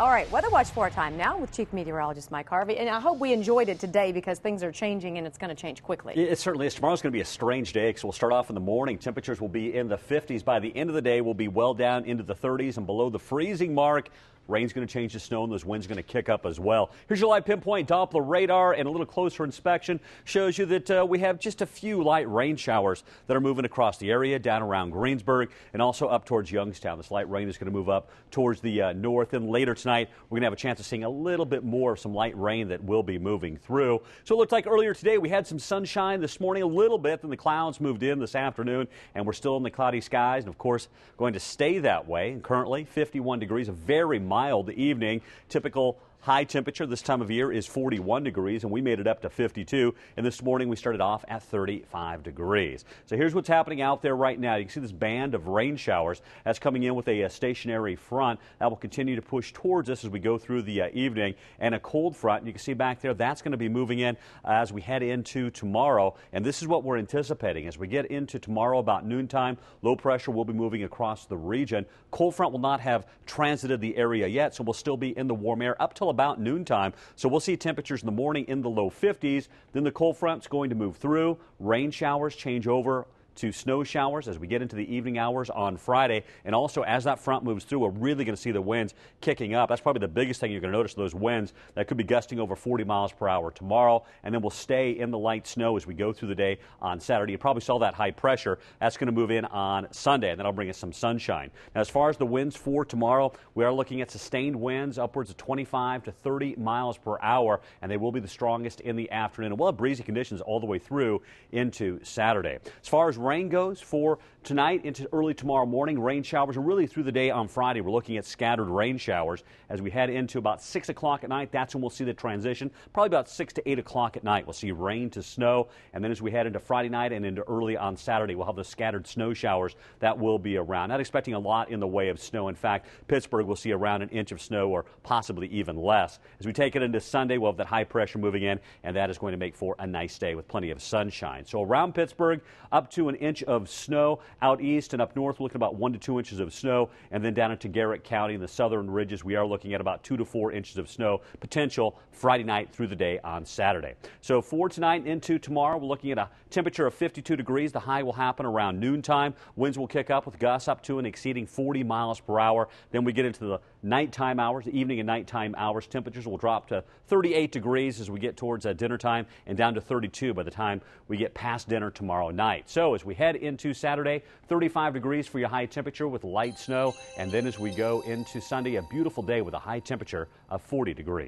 All right, Weather Watch 4 a time now with Chief Meteorologist Mike Harvey. And I hope we enjoyed it today because things are changing and it's going to change quickly. It certainly is. Tomorrow's going to be a strange day because we'll start off in the morning. Temperatures will be in the 50s. By the end of the day, we'll be well down into the 30s and below the freezing mark. Rain's going to change to snow, and those winds going to kick up as well. Here's your live pinpoint Doppler radar, and a little closer inspection shows you that uh, we have just a few light rain showers that are moving across the area, down around Greensburg, and also up towards Youngstown. This light rain is going to move up towards the uh, north, and later tonight we're going to have a chance of seeing a little bit more of some light rain that will be moving through. So it looked like earlier today we had some sunshine this morning, a little bit, then the clouds moved in this afternoon, and we're still in the cloudy skies, and of course going to stay that way. And currently 51 degrees, a very mild evening. Typical High temperature this time of year is 41 degrees, and we made it up to 52. And this morning we started off at 35 degrees. So here's what's happening out there right now. You can see this band of rain showers that's coming in with a, a stationary front that will continue to push towards us as we go through the uh, evening. And a cold front, you can see back there, that's going to be moving in as we head into tomorrow. And this is what we're anticipating as we get into tomorrow about noontime. Low pressure will be moving across the region. Cold front will not have transited the area yet, so we'll still be in the warm air up till about noontime. So we'll see temperatures in the morning in the low 50s. Then the cold front's going to move through. Rain showers change over to snow showers as we get into the evening hours on Friday. And also, as that front moves through, we're really going to see the winds kicking up. That's probably the biggest thing you're going to notice those winds that could be gusting over 40 miles per hour tomorrow. And then we'll stay in the light snow as we go through the day on Saturday. You probably saw that high pressure. That's going to move in on Sunday, and that'll bring us some sunshine. Now, as far as the winds for tomorrow, we are looking at sustained winds upwards of 25 to 30 miles per hour, and they will be the strongest in the afternoon. And we'll have breezy conditions all the way through into Saturday. As far as rain goes for tonight into early tomorrow morning. Rain showers and really through the day on Friday. We're looking at scattered rain showers as we head into about 6 o'clock at night. That's when we'll see the transition. Probably about 6 to 8 o'clock at night. We'll see rain to snow. And then as we head into Friday night and into early on Saturday, we'll have the scattered snow showers that will be around. Not expecting a lot in the way of snow. In fact, Pittsburgh will see around an inch of snow or possibly even less. As we take it into Sunday, we'll have that high pressure moving in, and that is going to make for a nice day with plenty of sunshine. So around Pittsburgh, up to an inch of snow. Out east and up north, we're looking about one to two inches of snow. And then down into Garrett County in the southern ridges, we are looking at about two to four inches of snow potential Friday night through the day on Saturday. So for tonight into tomorrow, we're looking at a temperature of 52 degrees. The high will happen around noontime. Winds will kick up with gusts up to and exceeding 40 miles per hour. Then we get into the nighttime hours, evening and nighttime hours. Temperatures will drop to 38 degrees as we get towards uh, dinner time and down to 32 by the time we get past dinner tomorrow night. So as we head into Saturday, 35 degrees for your high temperature with light snow. And then as we go into Sunday, a beautiful day with a high temperature of 40 degrees.